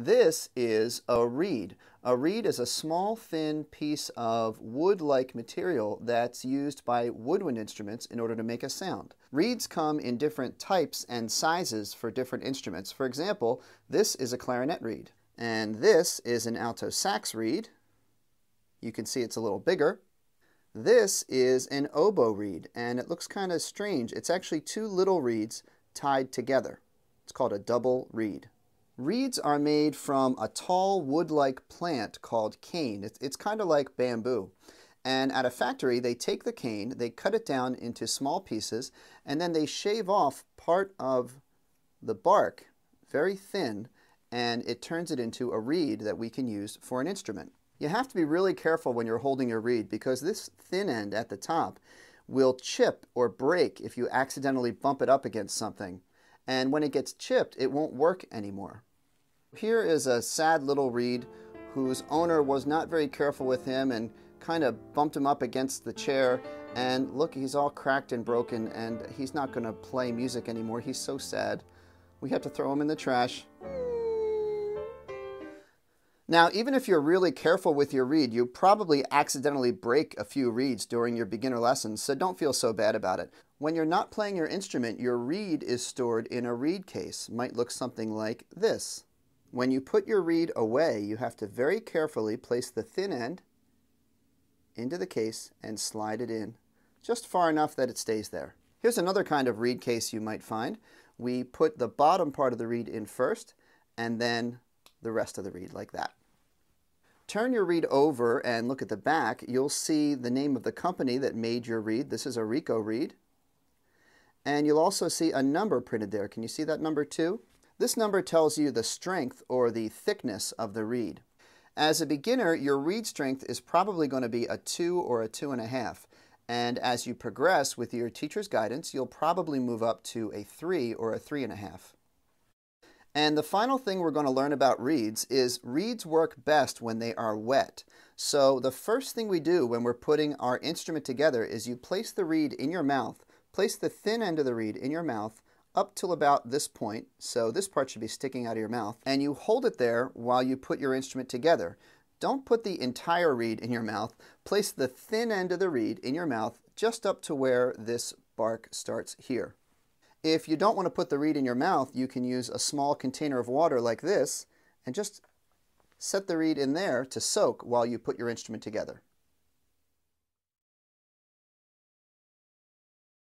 This is a reed. A reed is a small, thin piece of wood-like material that's used by woodwind instruments in order to make a sound. Reeds come in different types and sizes for different instruments. For example, this is a clarinet reed, and this is an alto sax reed. You can see it's a little bigger. This is an oboe reed, and it looks kind of strange. It's actually two little reeds tied together. It's called a double reed. Reeds are made from a tall wood-like plant called cane. It's, it's kind of like bamboo. And at a factory, they take the cane, they cut it down into small pieces, and then they shave off part of the bark, very thin, and it turns it into a reed that we can use for an instrument. You have to be really careful when you're holding your reed because this thin end at the top will chip or break if you accidentally bump it up against something. And when it gets chipped, it won't work anymore. Here is a sad little reed whose owner was not very careful with him and kind of bumped him up against the chair. And look, he's all cracked and broken, and he's not going to play music anymore. He's so sad. We have to throw him in the trash. Now, even if you're really careful with your reed, you probably accidentally break a few reeds during your beginner lessons, so don't feel so bad about it. When you're not playing your instrument, your reed is stored in a reed case. Might look something like this. When you put your reed away, you have to very carefully place the thin end into the case and slide it in just far enough that it stays there. Here's another kind of reed case you might find. We put the bottom part of the reed in first and then the rest of the reed like that. Turn your reed over and look at the back. You'll see the name of the company that made your reed. This is a Rico reed. And you'll also see a number printed there. Can you see that number two? This number tells you the strength or the thickness of the reed. As a beginner, your reed strength is probably going to be a 2 or a 2.5. And as you progress with your teacher's guidance, you'll probably move up to a 3 or a 3.5. And the final thing we're going to learn about reeds is reeds work best when they are wet. So the first thing we do when we're putting our instrument together is you place the reed in your mouth, place the thin end of the reed in your mouth, up till about this point, so this part should be sticking out of your mouth, and you hold it there while you put your instrument together. Don't put the entire reed in your mouth. Place the thin end of the reed in your mouth just up to where this bark starts here. If you don't want to put the reed in your mouth, you can use a small container of water like this and just set the reed in there to soak while you put your instrument together.